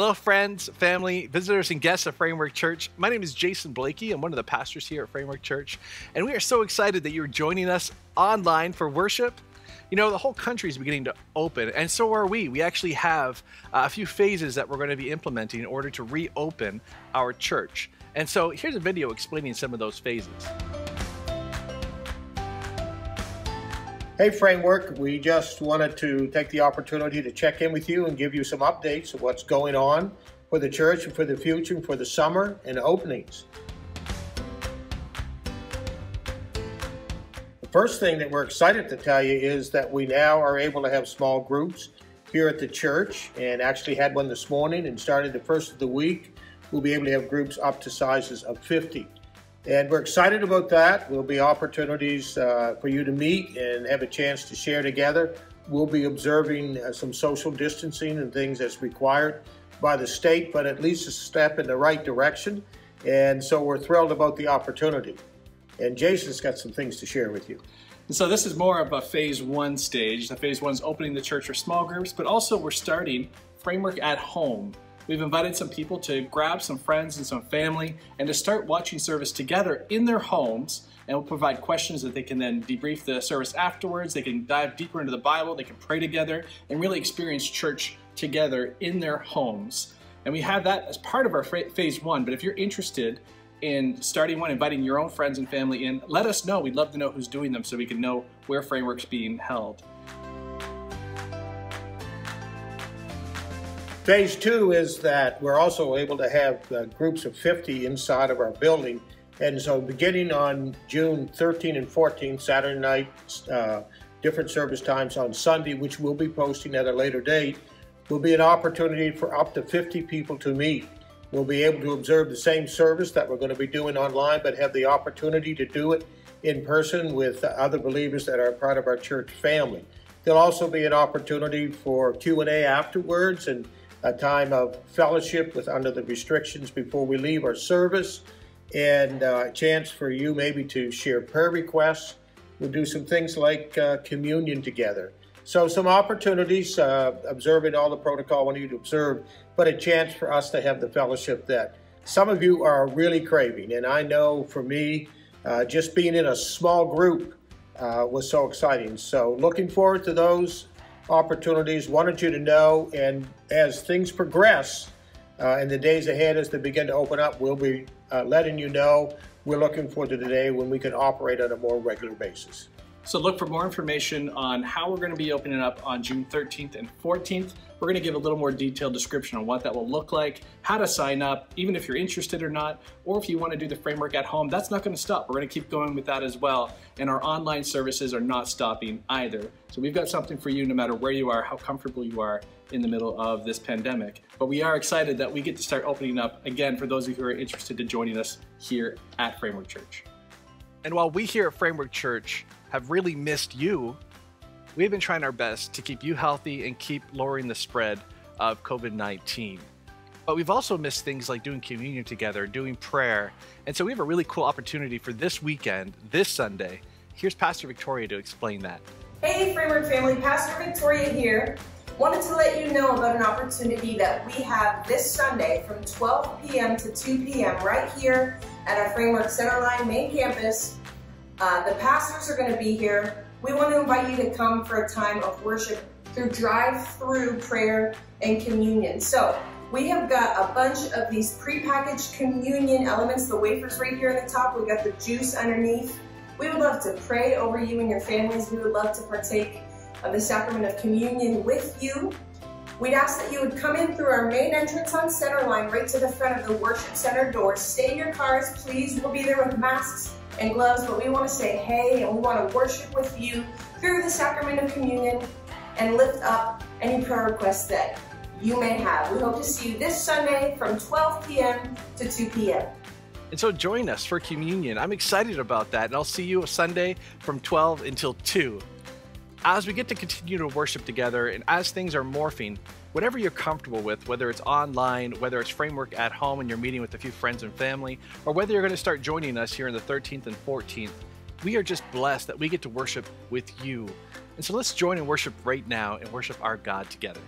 Hello, friends, family, visitors, and guests of Framework Church. My name is Jason Blakey. I'm one of the pastors here at Framework Church, and we are so excited that you're joining us online for worship. You know, the whole country is beginning to open, and so are we. We actually have uh, a few phases that we're going to be implementing in order to reopen our church. And so here's a video explaining some of those phases. Hey, Framework, we just wanted to take the opportunity to check in with you and give you some updates of what's going on for the church and for the future and for the summer and openings. The first thing that we're excited to tell you is that we now are able to have small groups here at the church and actually had one this morning and started the first of the week. We'll be able to have groups up to sizes of 50. And we're excited about that. There'll be opportunities uh, for you to meet and have a chance to share together. We'll be observing uh, some social distancing and things that's required by the state, but at least a step in the right direction. And so we're thrilled about the opportunity. And Jason's got some things to share with you. And so this is more of a phase one stage. The phase one is opening the church for small groups, but also we're starting Framework at Home. We've invited some people to grab some friends and some family and to start watching service together in their homes and we'll provide questions that they can then debrief the service afterwards. They can dive deeper into the Bible, they can pray together and really experience church together in their homes. And we have that as part of our phase one, but if you're interested in starting one, inviting your own friends and family in, let us know. We'd love to know who's doing them so we can know where Framework's being held. Phase two is that we're also able to have uh, groups of 50 inside of our building. And so beginning on June 13 and 14, Saturday night, uh, different service times on Sunday, which we'll be posting at a later date, will be an opportunity for up to 50 people to meet. We'll be able to observe the same service that we're going to be doing online, but have the opportunity to do it in person with other believers that are part of our church family. There'll also be an opportunity for Q&A afterwards and a time of fellowship with under the restrictions before we leave our service, and uh, a chance for you maybe to share prayer requests. We'll do some things like uh, communion together. So some opportunities, uh, observing all the protocol we need to observe, but a chance for us to have the fellowship that some of you are really craving. And I know for me, uh, just being in a small group uh, was so exciting. So looking forward to those opportunities. Wanted you to know, and as things progress uh, in the days ahead, as they begin to open up, we'll be uh, letting you know. We're looking forward to the day when we can operate on a more regular basis. So look for more information on how we're going to be opening up on June 13th and 14th. We're going to give a little more detailed description on what that will look like, how to sign up, even if you're interested or not, or if you want to do the framework at home, that's not going to stop. We're going to keep going with that as well. And our online services are not stopping either. So we've got something for you no matter where you are, how comfortable you are in the middle of this pandemic. But we are excited that we get to start opening up again for those of you who are interested in joining us here at Framework Church. And while we here at Framework Church have really missed you, we've been trying our best to keep you healthy and keep lowering the spread of COVID 19. But we've also missed things like doing communion together, doing prayer. And so we have a really cool opportunity for this weekend, this Sunday. Here's Pastor Victoria to explain that. Hey, Framework family, Pastor Victoria here. Wanted to let you know about an opportunity that we have this Sunday from 12 p.m. to 2 p.m. right here at our Framework Centerline main campus uh, the pastors are going to be here. We want to invite you to come for a time of worship through drive-through prayer and communion. So we have got a bunch of these pre-packaged communion elements, the wafers right here at the top. We've got the juice underneath. We would love to pray over you and your families. We would love to partake of the sacrament of communion with you. We'd ask that you would come in through our main entrance on Centerline right to the front of the worship center door. Stay in your cars, please. We'll be there with masks and gloves, but we want to say hey and we want to worship with you through the sacrament of communion and lift up any prayer requests that you may have. We hope to see you this Sunday from 12 p.m. to 2 p.m. And so join us for communion. I'm excited about that. And I'll see you Sunday from 12 until 2. As we get to continue to worship together and as things are morphing, whatever you're comfortable with, whether it's online, whether it's framework at home and you're meeting with a few friends and family, or whether you're going to start joining us here on the 13th and 14th, we are just blessed that we get to worship with you. And so let's join in worship right now and worship our God together.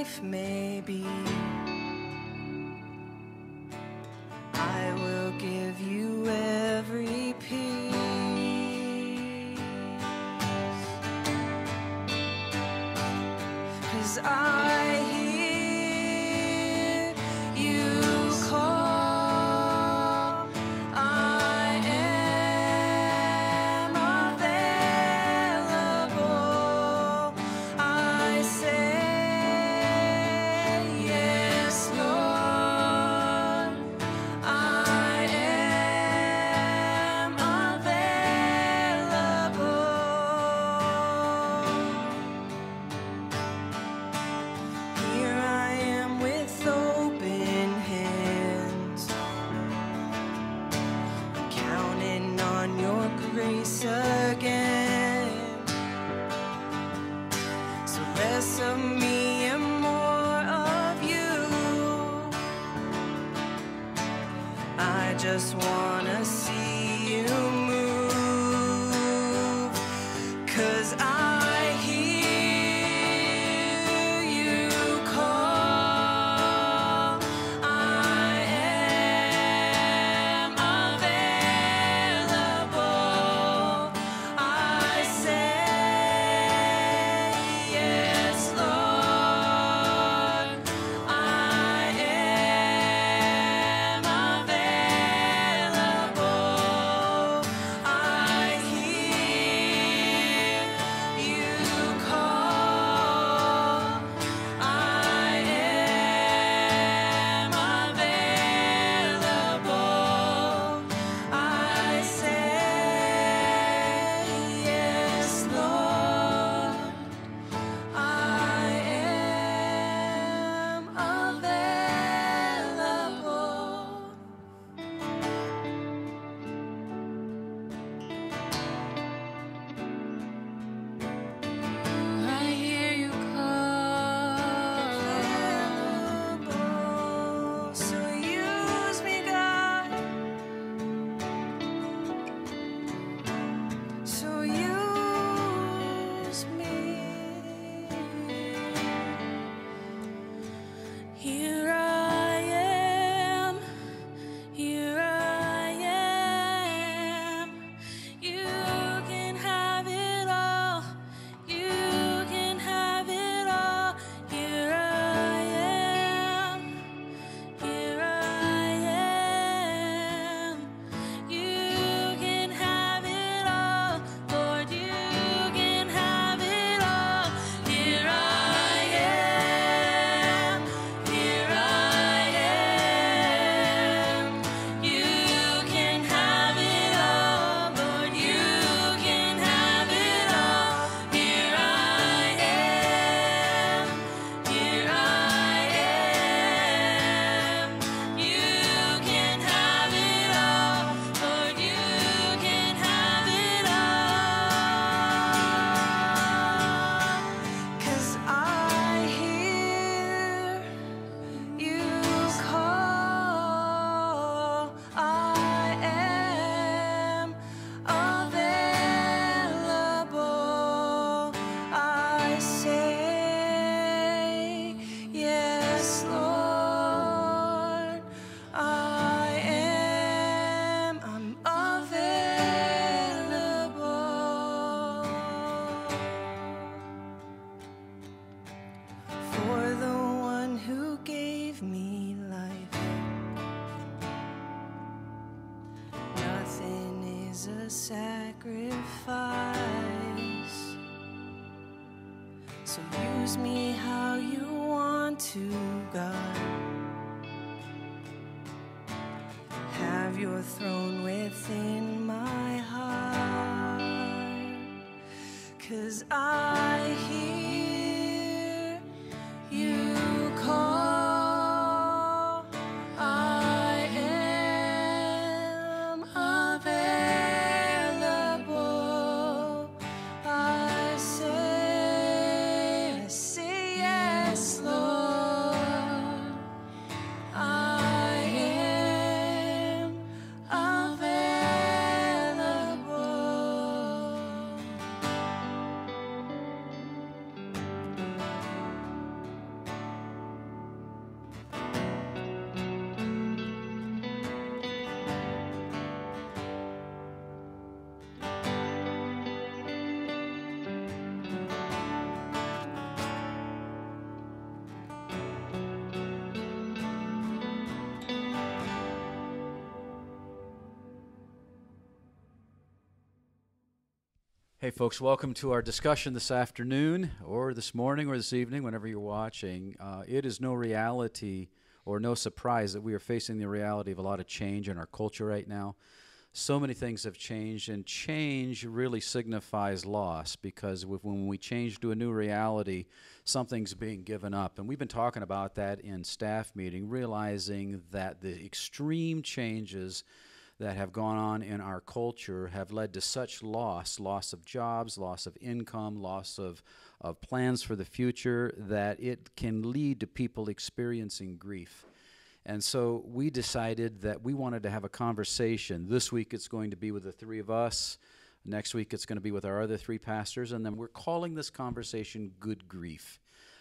life may be. I will give you every piece. Cause I Hey, folks, welcome to our discussion this afternoon, or this morning, or this evening, whenever you're watching. Uh, it is no reality or no surprise that we are facing the reality of a lot of change in our culture right now. So many things have changed, and change really signifies loss because when we change to a new reality, something's being given up. And we've been talking about that in staff meeting, realizing that the extreme changes that have gone on in our culture have led to such loss loss of jobs, loss of income, loss of, of plans for the future that it can lead to people experiencing grief. And so we decided that we wanted to have a conversation. This week it's going to be with the three of us. Next week it's going to be with our other three pastors. And then we're calling this conversation Good Grief.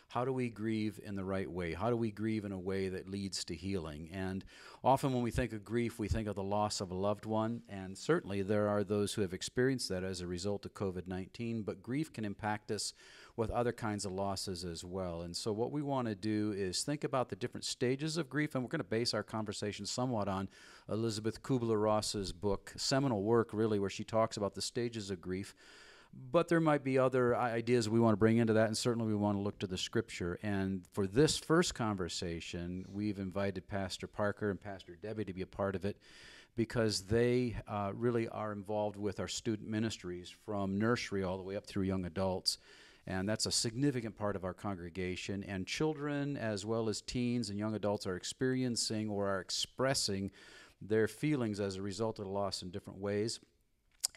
How do we grieve in the right way? How do we grieve in a way that leads to healing? And often when we think of grief, we think of the loss of a loved one. And certainly there are those who have experienced that as a result of COVID 19. But grief can impact us with other kinds of losses as well. And so, what we want to do is think about the different stages of grief, and we're going to base our conversation somewhat on Elisabeth Kubler Ross's book, seminal work, really, where she talks about the stages of grief. But there might be other ideas we want to bring into that, and certainly we want to look to the scripture. And for this first conversation, we've invited Pastor Parker and Pastor Debbie to be a part of it because they uh, really are involved with our student ministries from nursery all the way up through young adults. And that's a significant part of our congregation. And children, as well as teens and young adults, are experiencing or are expressing their feelings as a result of the loss in different ways.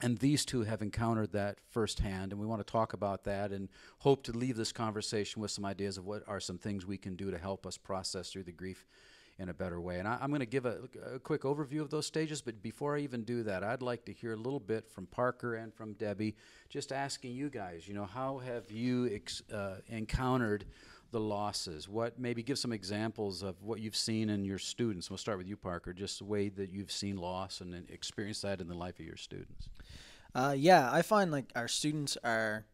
And these two have encountered that firsthand, and we want to talk about that and hope to leave this conversation with some ideas of what are some things we can do to help us process through the grief in a better way. And I, I'm going to give a, a quick overview of those stages, but before I even do that, I'd like to hear a little bit from Parker and from Debbie, just asking you guys, you know, how have you uh, encountered the losses? What maybe give some examples of what you've seen in your students. We'll start with you, Parker. Just the way that you've seen loss and then experienced that in the life of your students. Uh, yeah, I find like our students are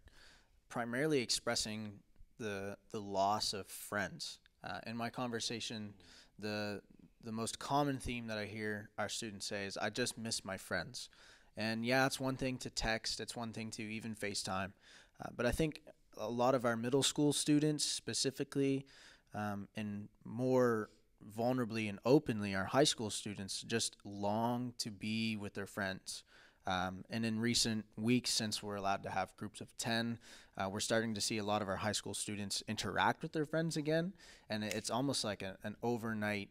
primarily expressing the the loss of friends. Uh, in my conversation, the the most common theme that I hear our students say is, "I just miss my friends." And yeah, it's one thing to text, it's one thing to even FaceTime, uh, but I think a lot of our middle school students, specifically, um, and more vulnerably and openly, our high school students just long to be with their friends. Um, and in recent weeks, since we're allowed to have groups of 10, uh, we're starting to see a lot of our high school students interact with their friends again. And it's almost like a, an overnight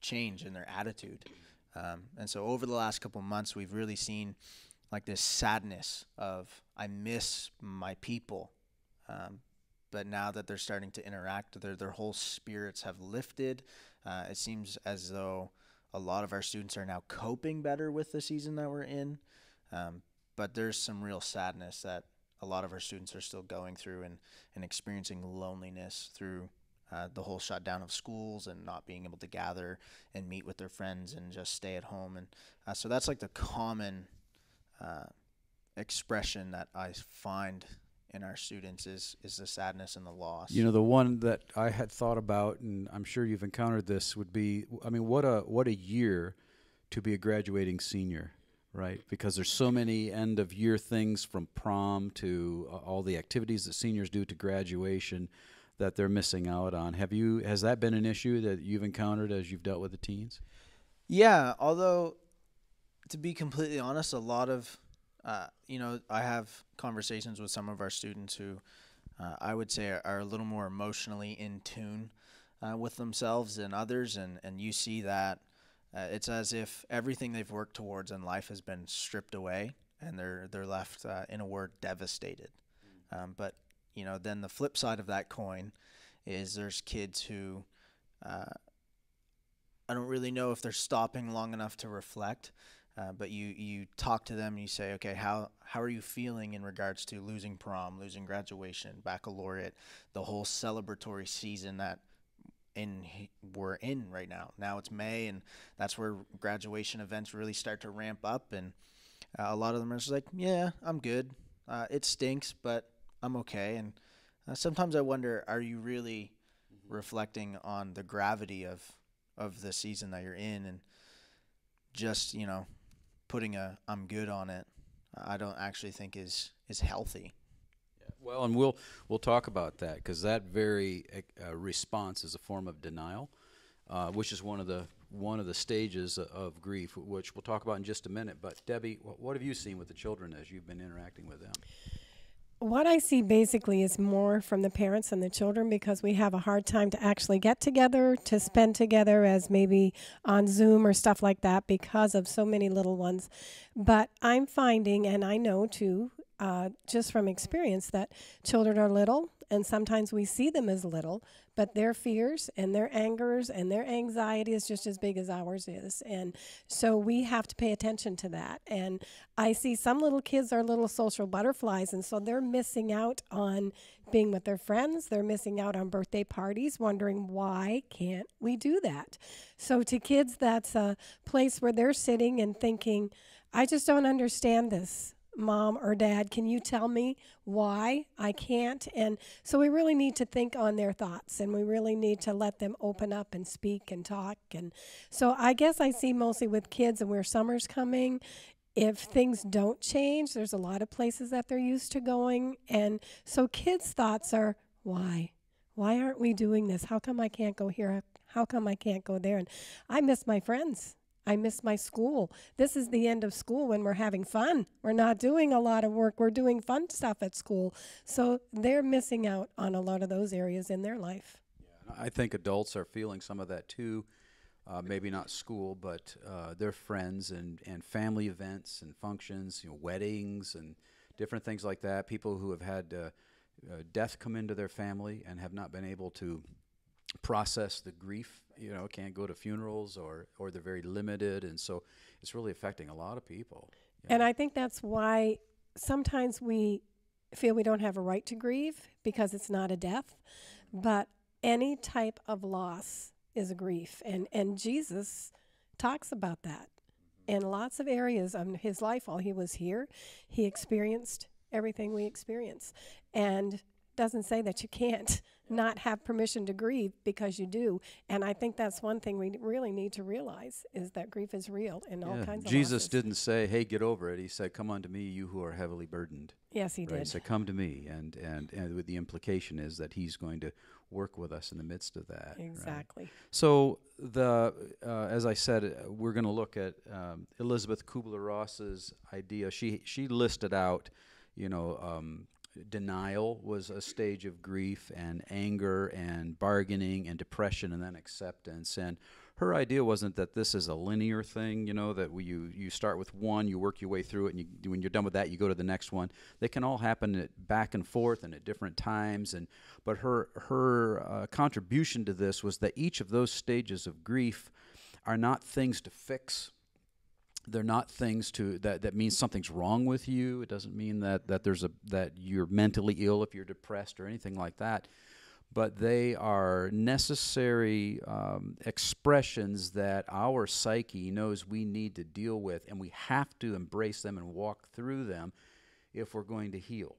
change in their attitude. Um, and so over the last couple months, we've really seen like this sadness of, I miss my people. Um, but now that they're starting to interact, their, their whole spirits have lifted. Uh, it seems as though a lot of our students are now coping better with the season that we're in. Um, but there's some real sadness that a lot of our students are still going through and, and experiencing loneliness through uh, the whole shutdown of schools and not being able to gather and meet with their friends and just stay at home. And uh, so that's like the common uh, expression that I find in our students is is the sadness and the loss. You know, the one that I had thought about, and I'm sure you've encountered this, would be, I mean, what a what a year to be a graduating senior, right? Because there's so many end of year things from prom to uh, all the activities that seniors do to graduation that they're missing out on. Have you has that been an issue that you've encountered as you've dealt with the teens? Yeah, although to be completely honest, a lot of uh, you know, I have conversations with some of our students who uh, I would say are, are, a little more emotionally in tune uh, with themselves than others, and and you see that uh, it's as if everything they've worked towards in life has been stripped away, and they're they're left uh, in a word devastated. Um, but you know, then the flip side of that coin is there's kids who uh, I don't really know if they're stopping long enough to reflect. Uh, but you, you talk to them and you say, okay, how, how are you feeling in regards to losing prom, losing graduation, baccalaureate, the whole celebratory season that in we're in right now. Now it's May, and that's where graduation events really start to ramp up. And uh, a lot of them are just like, yeah, I'm good. Uh, it stinks, but I'm okay. And uh, sometimes I wonder, are you really mm-hmm. reflecting on the gravity of of the season that you're in, and just you know putting a I'm good on it, I don't actually think is is healthy. Well, and we'll we'll talk about that because that very uh, response is a form of denial, uh, which is one of the one of the stages of grief, which we'll talk about in just a minute. But Debbie, what have you seen with the children as you've been interacting with them? What I see basically is more from the parents and the children because we have a hard time to actually get together to spend together as maybe on Zoom or stuff like that because of so many little ones. But I'm finding, and I know too, uh, just from experience, that children are little and sometimes we see them as little, but their fears and their angers and their anxiety is just as big as ours is. And so we have to pay attention to that. And I see some little kids are little social butterflies, and so they're missing out on being with their friends. They're missing out on birthday parties, wondering why can't we do that? So to kids, that's a place where they're sitting and thinking, I just don't understand this mom or dad, can you tell me why I can't? And so we really need to think on their thoughts and we really need to let them open up and speak and talk. And so I guess I see mostly with kids and where summer's coming. If things don't change, there's a lot of places that they're used to going. And so kids' thoughts are, why? Why aren't we doing this? How come I can't go here? How come I can't go there? And I miss my friends. I miss my school. This is the end of school when we're having fun. We're not doing a lot of work. We're doing fun stuff at school. So they're missing out on a lot of those areas in their life. Yeah, I think adults are feeling some of that too. Uh, maybe not school, but uh, their friends and, and family events and functions, you know, weddings and different things like that. People who have had uh, uh death come into their family and have not been able to process the grief you know can't go to funerals or or they're very limited and so it's really affecting a lot of people and i think that's why sometimes we feel we don't have a right to grieve because it's not a death but any type of loss is a grief and and jesus talks about that. Mm-hmm. In lots of areas of his life while he was here he experienced everything we experience and doesn't say that you can't not have permission to grieve because you do. And I think that's one thing we really need to realize is that grief is real in yeah. all kinds of Jesus losses. didn't say, "Hey, get over it." He said, "Come unto me, you who are heavily burdened." Yes, he right? did. He said, "Come to me," and and and the implication is that he's going to work with us in the midst of that. Exactly. Right? So the uh, as I said, uh, we're going to look at um, Elisabeth Kubler Ross's idea. She she listed out, you know. Um, denial was a stage of grief and anger and bargaining and depression and then acceptance. And her idea wasn't that this is a linear thing you know that you you start with one you work your way through it and you, when you're done with that you go to the next one. They can all happen at back and forth and at different times. And but her her uh, contribution to this was that each of those stages of grief are not things to fix they're not things to that that means something's wrong with you. It doesn't mean that that there's a that you're mentally ill if you're depressed or anything like that. But they are necessary um, expressions that our psyche knows we need to deal with, and we have to embrace them and walk through them if we're going to heal.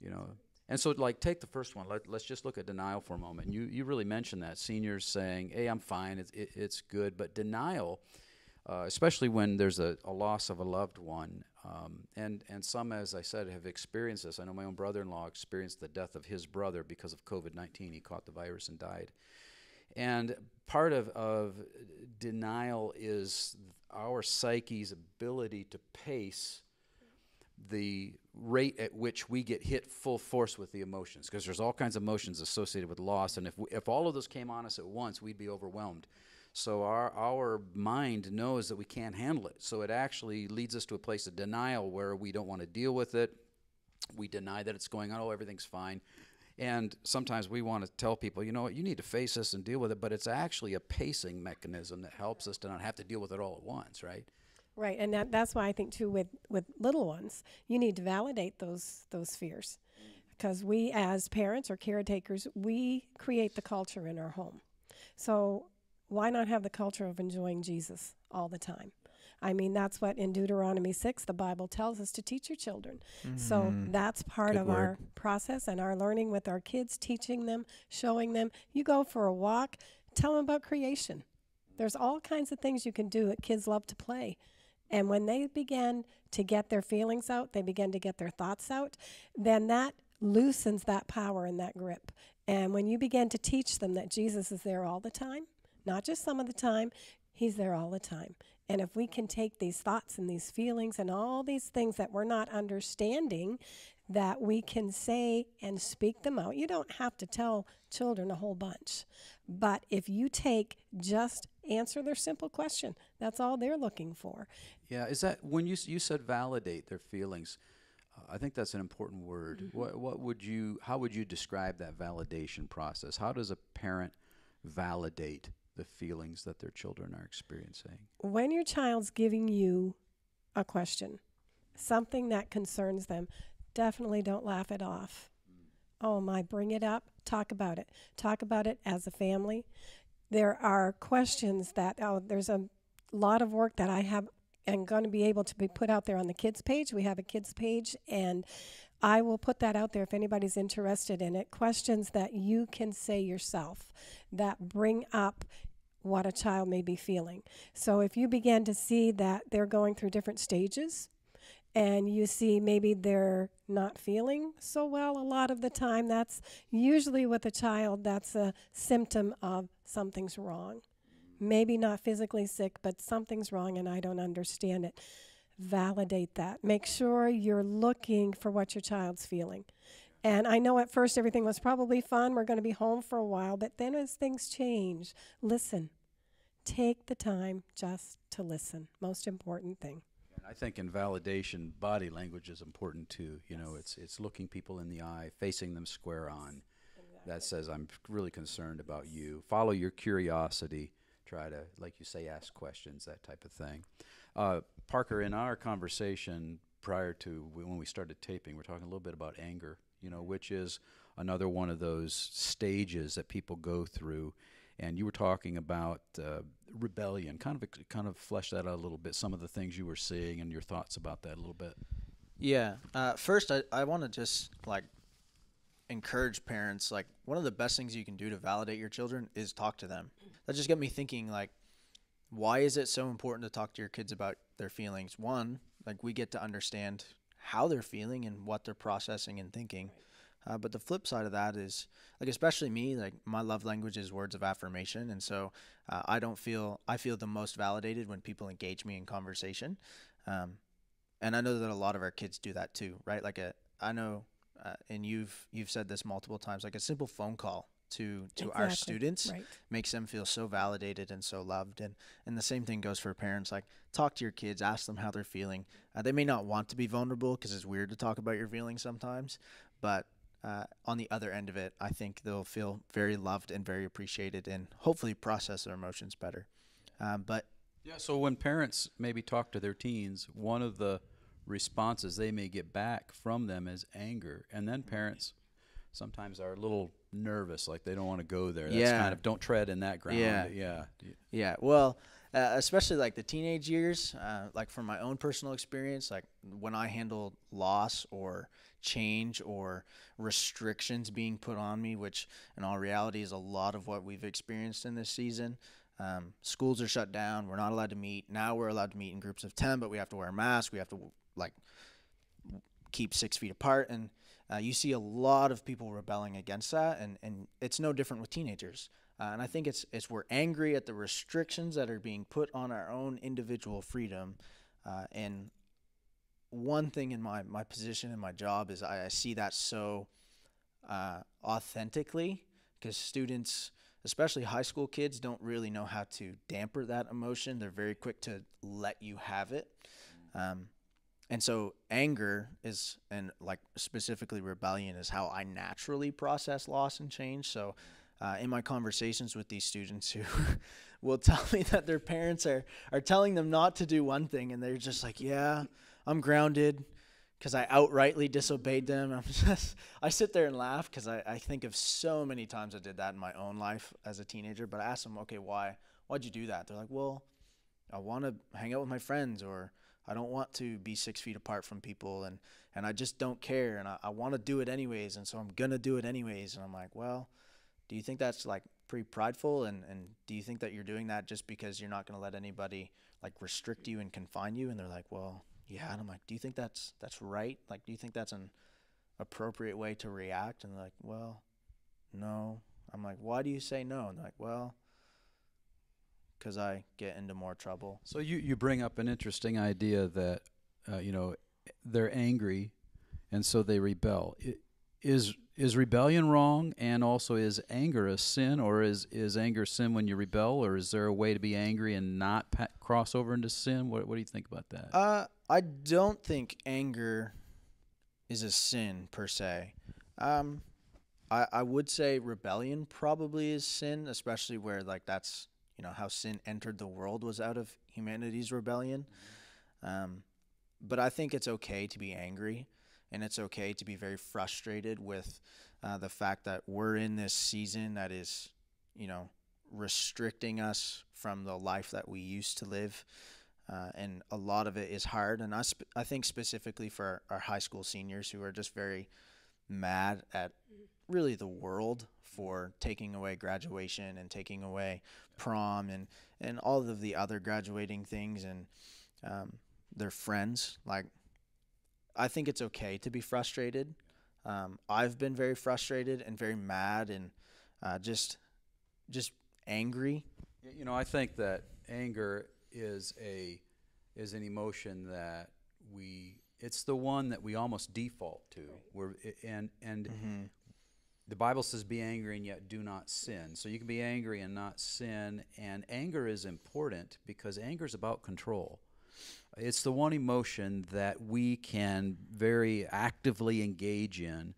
You know, and so, like, take the first one. Let, us just look at denial for a moment. You you really mentioned that seniors saying, "Hey, I'm fine. It's it, it's good," but denial uh, especially when there's a, a, loss of a loved one. Um, and, and some, as I said, have experienced this. I know my own brother in law experienced the death of his brother because of COVID 19. He caught the virus and died. And part of, of denial is our psyche's ability to pace the rate at which we get hit full force with the emotions because there's all kinds of emotions associated with loss and if, we, if all of those came on us at once we'd be overwhelmed so our our mind knows that we can't handle it. So it actually leads us to a place of denial where we don't want to deal with it. We deny that it's going on. Oh, everything's fine. And sometimes we want to tell people, you know what, you need to face this and deal with it, but it's actually a pacing mechanism that helps us to not have to deal with it all at once, right? Right, and that, that's why I think too with with little ones, you need to validate those those fears, because we as parents or caretakers, we create the culture in our home. So why not have the culture of enjoying Jesus all the time? I mean, that's what in Deuteronomy 6 the Bible tells us to teach your children. Mm-hmm. So that's part Good of word. our process and our learning with our kids, teaching them, showing them. You go for a walk, tell them about creation. There's all kinds of things you can do that kids love to play. And when they begin to get their feelings out, they begin to get their thoughts out, then that loosens that power and that grip. And when you begin to teach them that Jesus is there all the time, not just some of the time, He's there all the time. And if we can take these thoughts and these feelings and all these things that we're not understanding, that we can say and speak them out. You don't have to tell children a whole bunch. But if you take just answer their simple question, that's all they're looking for. Yeah, is that when you you said validate their feelings? Uh, I think that's an important word. Mm-hmm. What what would you how would you describe that validation process? How does a parent validate the feelings that their children are experiencing. When your child's giving you a question, something that concerns them, definitely don't laugh it off. Oh my, bring it up, talk about it. Talk about it as a family. There are questions that, oh, there's a lot of work that I have and going to be able to be put out there on the kids page. We have a kids page and I will put that out there if anybody's interested in it. Questions that you can say yourself that bring up what a child may be feeling. So if you begin to see that they're going through different stages, and you see maybe they're not feeling so well a lot of the time, that's usually with a child, that's a symptom of something's wrong. Maybe not physically sick, but something's wrong and I don't understand it. Validate that. Make sure you're looking for what your child's feeling. And I know at first everything was probably fun. We're going to be home for a while. But then as things change, listen. Take the time just to listen. Most important thing. And I think in validation, body language is important too. You yes. know, it's it's looking people in the eye, facing them square on. Exactly. That says I'm really concerned about you. Follow your curiosity. Try to, like you say, ask questions, that type of thing. Uh, Parker, in our conversation prior to when we started taping, we're talking a little bit about anger you know, which is another one of those stages that people go through. And you were talking about uh, rebellion. Kind of, kind of flesh that out a little bit. Some of the things you were seeing and your thoughts about that a little bit. Yeah. Uh, first, I, I want to just like encourage parents. Like one of the best things you can do to validate your children is talk to them. That just got me thinking. Like, why is it so important to talk to your kids about their feelings? One, like we get to understand how they're feeling and what they're processing and thinking. Uh, but the flip side of that is, like, especially me, like, my love language is words of affirmation. And so uh, I don't feel, I feel the most validated when people engage me in conversation. Um, and I know that a lot of our kids do that too, right? Like, a, I know, uh, and you've, you've said this multiple times, like a simple phone call to to exactly. our students right. makes them feel so validated and so loved and and the same thing goes for parents like talk to your kids ask them how they're feeling uh, they may not want to be vulnerable because it's weird to talk about your feelings sometimes but uh, on the other end of it i think they'll feel very loved and very appreciated and hopefully process their emotions better um, but Yeah, so when parents maybe talk to their teens, one of the responses they may get back from them is anger. And then parents sometimes are a little nervous, like they don't want to go there. That's Yeah. kind of don't tread in that ground. Yeah. Yeah. Yeah, well, uh, especially like the teenage years, uh, like from my own personal experience, like when I handle loss or change or restrictions being put on me, which in all reality is a lot of what we've experienced in this season. Um, schools are shut down. We're not allowed to meet. Now we're allowed to meet in groups of 10, but we have to wear a mask. We have to like keep six feet apart. And uh, you see a lot of people rebelling against that. And, and it's no different with teenagers. Uh, and I think it's, it's we're angry at the restrictions that are being put on our own individual freedom. Uh, and one thing in my, my position and my job is I, I see that so uh, authentically because students, especially high school kids, don't really know how to damper that emotion. They're very quick to let you have it. Um, and so anger is, and like specifically rebellion, is how I naturally process loss and change. So uh, in my conversations with these students who will tell me that their parents are, are telling them not to do one thing, and they're just like, yeah, I'm grounded because I outrightly disobeyed them. I'm just, I sit there and laugh because I, I think of so many times I did that in my own life as a teenager. But I asked them, okay, why? Why'd you do that? They're like, well, I want to hang out with my friends, or I don't want to be six feet apart from people, and and I just don't care, and I, I want to do it anyways, and so I'm gonna do it anyways. And I'm like, well, do you think that's like pretty prideful, and and do you think that you're doing that just because you're not gonna let anybody like restrict you and confine you? And they're like, well, yeah. And I'm like, do you think that's that's right? Like, do you think that's an appropriate way to react? And they're like, well, no. I'm like, why do you say no? And they're like, well, because I get into more trouble. So you, you bring up an interesting idea that, uh, you know, they're angry and so they rebel. Is is rebellion wrong and also is anger a sin or is, is anger sin when you rebel or is there a way to be angry and not pa- cross over into sin? What, what do you think about that? Uh, I don't think anger is a sin per se. Um, I I would say rebellion probably is sin, especially where like that's you know how sin entered the world was out of humanity's rebellion. Um, but I think it's okay to be angry, and it's okay to be very frustrated with uh, the fact that we're in this season that is, you know, restricting us from the life that we used to live uh, and a lot of it is hard. And I, sp- I think specifically for our, our high school seniors who are just very mad at really the world for taking away graduation and taking away prom and, and all of the other graduating things and um, their friends. Like, I think it's okay to be frustrated. Um, I've been very frustrated and very mad and uh, just just angry. You know, I think that anger is a is an emotion that we it's the one that we almost default to. We're i- and and mm-hmm. the Bible says be angry and yet do not sin. So you can be angry and not sin and anger is important because anger is about control. It's the one emotion that we can very actively engage in,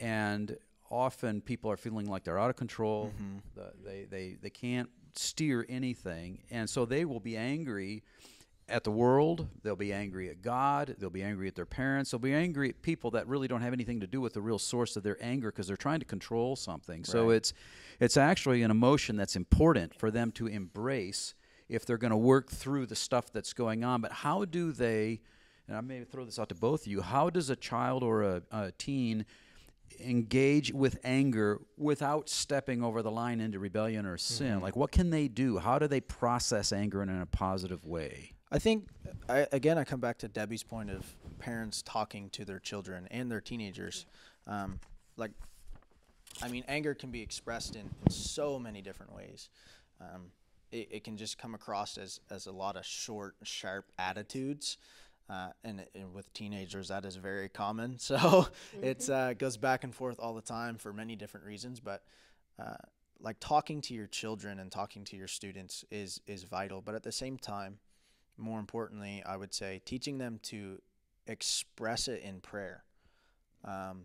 and often people are feeling like they're out of control. Mm-hmm. The, they, they, they can't steer anything, and so they will be angry at the world. They'll be angry at God. They'll be angry at their parents. They'll be angry at people that really don't have anything to do with the real source of their anger because they're trying to control something. So it's it's actually an emotion that's important for them to embrace if they're going to work through the stuff that's going on. But how do they? And I may throw this out to both of you. How does a child or a, a teen engage with anger without stepping over the line into rebellion or sin? Mm-hmm. Like, what can they do? How do they process anger in a positive way? I think, I, again, I come back to Debbie's point of parents talking to their children and their teenagers. Um, like, I mean, anger can be expressed in, in so many different ways. Um, it, it can just come across as, as a lot of short, sharp attitudes. Uh, and, and with teenagers, that is very common. So it's uh, it goes back and forth all the time for many different reasons. But uh, like talking to your children and talking to your students is is vital. But at the same time, more importantly, I would say teaching them to express it in prayer. Um,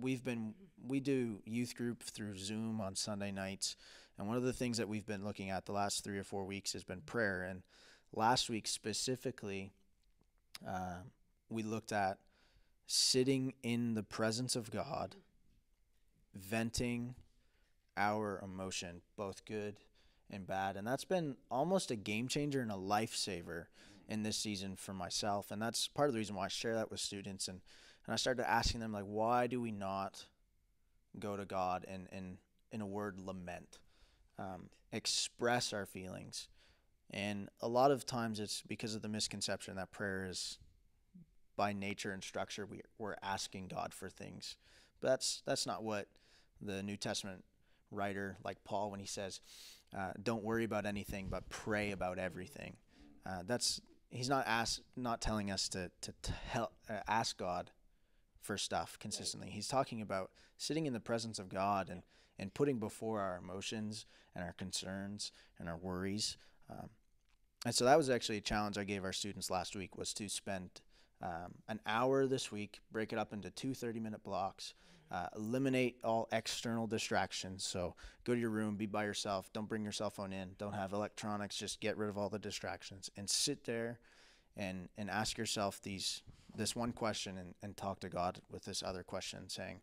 we've been we do youth group through Zoom on Sunday nights, and one of the things that we've been looking at the last three or four weeks has been prayer. And last week specifically, uh, we looked at sitting in the presence of God, venting our emotion, both good and bad. And that's been almost a game changer and a lifesaver in this season for myself. And that's part of the reason why I share that with students. And, and I started asking them, like, why do we not go to God and, and in a word, lament, um, express our feelings? And a lot of times it's because of the misconception that prayer is by nature and structure we, we're asking God for things. But that's that's not what the New Testament writer like Paul when he says, uh, "Don't worry about anything, but pray about everything." Uh, that's he's not ask not telling us to to tell, uh, ask God for stuff consistently. He's talking about sitting in the presence of God and and putting before our emotions and our concerns and our worries. Um, and so that was actually a challenge I gave our students last week was to spend um, an hour this week, break it up into two 30 minute blocks, uh, eliminate all external distractions. So go to your room, be by yourself, don't bring your cell phone in, don't have electronics, just get rid of all the distractions and sit there and, and ask yourself these this one question and, and talk to God with this other question saying,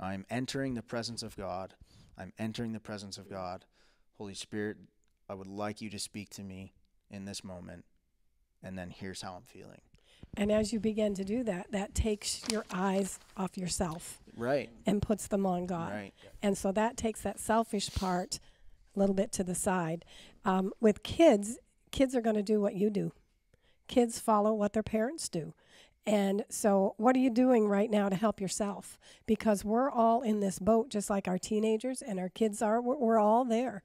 I'm entering the presence of God. I'm entering the presence of God. Holy Spirit, I would like you to speak to me in this moment. And then here's how I'm feeling. And as you begin to do that, that takes your eyes off yourself Right. and puts them on God. Right. And so that takes that selfish part a little bit to the side. Um, with kids, kids are going to do what you do. Kids follow what their parents do. And so, what are you doing right now to help yourself? Because we're all in this boat, just like our teenagers and our kids are. We're, we're all there.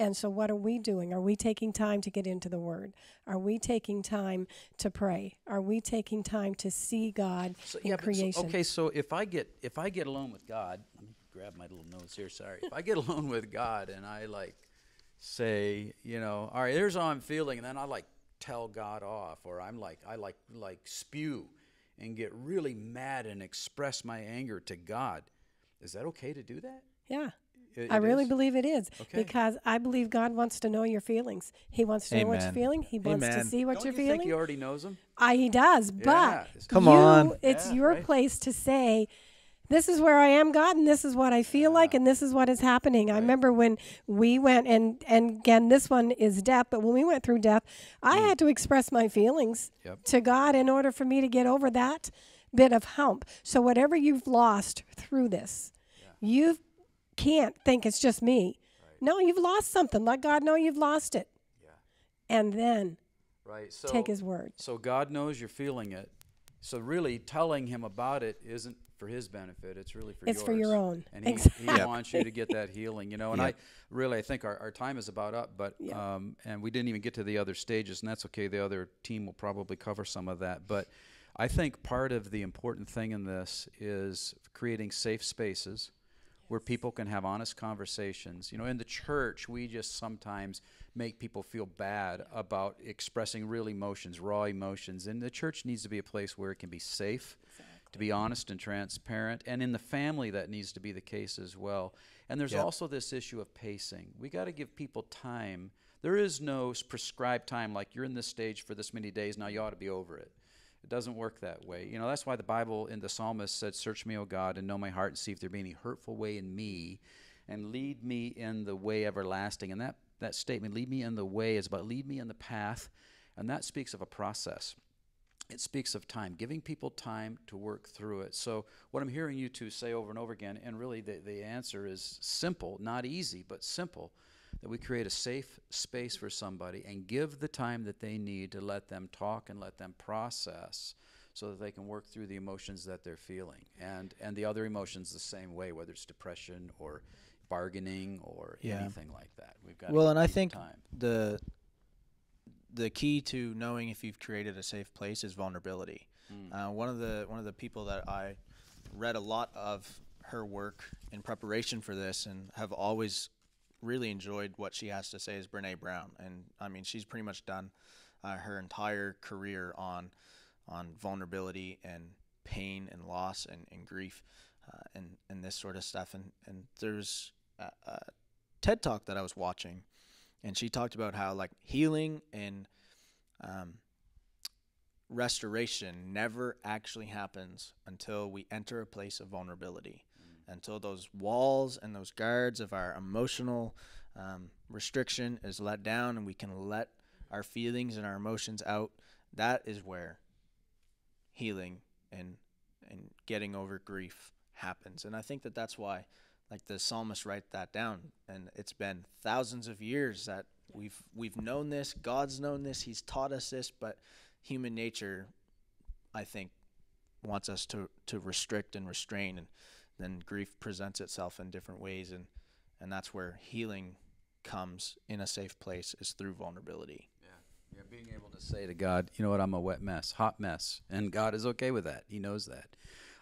And so, what are we doing? Are we taking time to get into the Word? Are we taking time to pray? Are we taking time to see God So, in yeah, but so- creation? okay, so if I get if I get alone with God, let me grab my little notes here. Sorry, if I get alone with God and I like say, you know, all right, here's how I'm feeling, and then I like tell God off, or I'm like I like like spew and get really mad and express my anger to God. Is that okay to do that? Yeah. It- I it really is? believe it is Okay. because I believe God wants to know your feelings. He wants to know what you're feeling. He wants to see what Don't you're you feeling. think He already knows them? I, he does, Yeah, but it's- Come you- on. it's Yeah, your right. place to say, "This is where I am, God, and this is what I feel like, and this is what is happening." I remember when we went, and and again, this one is death, but when we went through death, I had to express my feelings Mm. Yep. to God in order for me to get over that bit of hump. So whatever you've lost through this, you can't think it's just me. No, you've lost something. Let God know you've lost it. And then Right. So take His word. So God knows you're feeling it. So really, telling Him about it isn't for His benefit. It's really for It's yours. for your own. And He, Exactly. he wants you to get that healing. You know. And I really, I think our, our time is about up. But um, and we didn't even get to the other stages, and that's okay. The other team will probably cover some of that. But I think part of the important thing in this is creating safe spaces where people can have honest conversations. You know, in the church, we just sometimes make people feel bad about expressing real emotions, raw emotions. And the church needs to be a place where it can be safe, to be honest and transparent. And in the family, that needs to be the case as well. And there's Yep. also this issue of pacing. We got to give people time. There is no prescribed time, like you're in this stage for this many days, now you ought to be over it. It doesn't work that way. You know, that's why the Bible in the psalmist said, Search me, O God, and know my heart, and see if there be any hurtful way in me, and lead me in the way everlasting. And that, that statement, lead me in the way, is about lead me in the path. And that speaks of a process. It speaks of time, giving people time to work through it. So, what I'm hearing you two say over and over again, and really the, the answer is simple, not easy, but simple that we create a safe space for somebody and give the time that they need to let them talk and let them process so that they can work through the emotions that they're feeling and and the other emotions the same way whether it's depression or bargaining or Yeah. anything like that we've got well, to and I think time the the key to knowing if you've created a safe place is vulnerability. Uh, one of the one of the people that I read a lot of her work in preparation for this, and have always really enjoyed what she has to say is Brene Brown, and I mean she's pretty much done uh, her entire career on on vulnerability and pain and loss and, and grief uh, and and this sort of stuff. And and there's a, a TED talk that I was watching, and she talked about how like healing and um, restoration never actually happens until we enter a place of vulnerability, until those walls and those guards of our emotional um, restriction is let down and we can let our feelings and our emotions out. That is where healing and and getting over grief happens. And I think that that's why, like the psalmist write that down. And it's been thousands of years that we've we've known this. God's known this. He's taught us this. But human nature, I think, wants us to to restrict and restrain. And then grief presents itself in different ways. And and that's where healing comes in a safe place is through vulnerability. Yeah, being able to say to God, you know what, I'm a wet mess, hot mess, and God is okay with that. He knows that.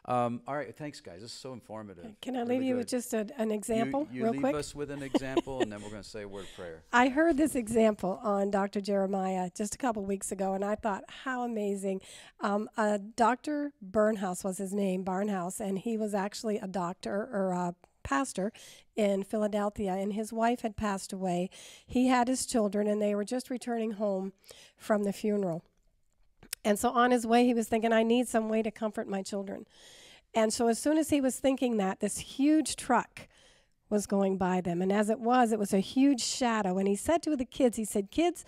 Um, all right, thanks, guys. This is so informative. Can I Really leave you good. with just a, an You- example, you, real leave quick? us with an example, and then we're going to say a word of prayer. I heard this example on Dr. Jeremiah just a couple weeks ago, and I thought, how amazing. Um, uh, Dr. Burnhouse was his name, Barnhouse, and he was actually a doctor or a pastor in Philadelphia, and his wife had passed away. He had his children, and they were just returning home from the funeral. And so on his way, he was thinking, I need some way to comfort my children. And so as soon as he was thinking that, this huge truck was going by them. And as it was, it was a huge shadow. And he said to the kids, he said, Kids,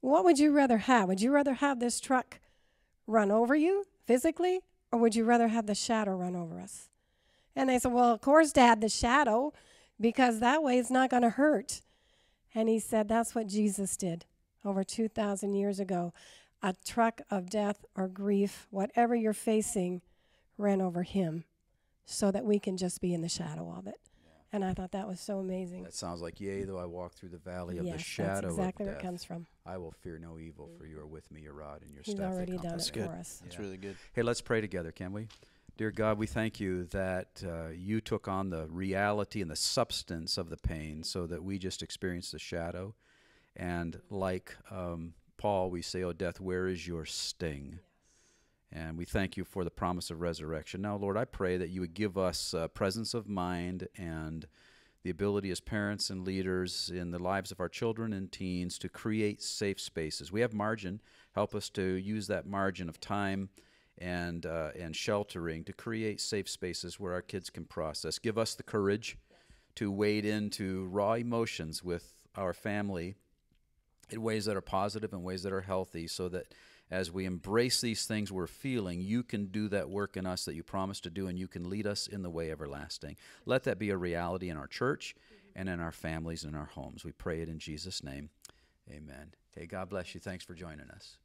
what would you rather have? Would you rather have this truck run over you physically, or would you rather have the shadow run over us? And they said, Well, of course, Dad, the shadow, because that way it's not going to hurt. And he said, That's what Jesus did over 2,000 years ago. A truck of death or grief, whatever you're facing, ran over him so that we can just be in the shadow of it. And I thought that was so amazing. That sounds like, yea, though I walk through the valley of yes, the shadow that's exactly of where death, it comes from. I will fear no evil, for you are with me, your rod and your He's staff. they already done comfort it me. for us. That's Yeah. really good. Hey, let's pray together, can we? Dear God, we thank you that uh, you took on the reality and the substance of the pain so that we just experience the shadow. And like um, Paul, we say, Oh, death, where is your sting? And we thank you for the promise of resurrection. Now, Lord, I pray that you would give us uh, presence of mind and the ability as parents and leaders in the lives of our children and teens to create safe spaces. We have margin. Help us to use that margin of time and uh, and sheltering to create safe spaces where our kids can process. Give us the courage to wade into raw emotions with our family in ways that are positive and ways that are healthy so that as we embrace these things we're feeling, you can do that work in us that you promised to do, and you can lead us in the way everlasting. Let that be a reality in our church and in our families and our homes. We pray it in Jesus' name. Amen. Hey, God bless you. Thanks for joining us.